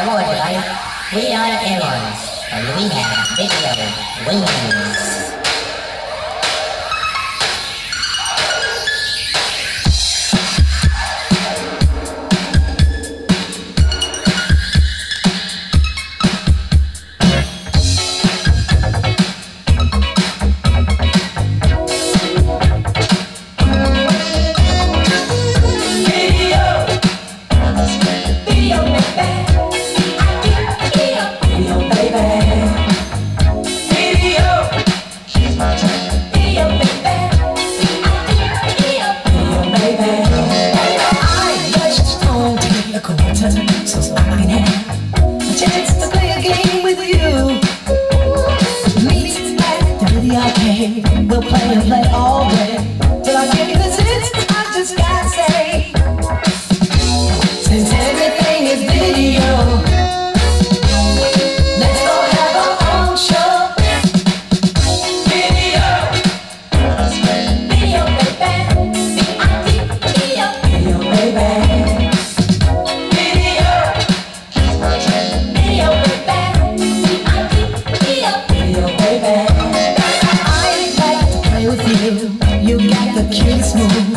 Hello everybody, we are Earons, and we have video wings. kiss me.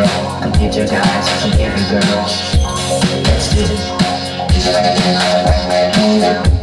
girl. I'm into guys, she's an every girl Let's do it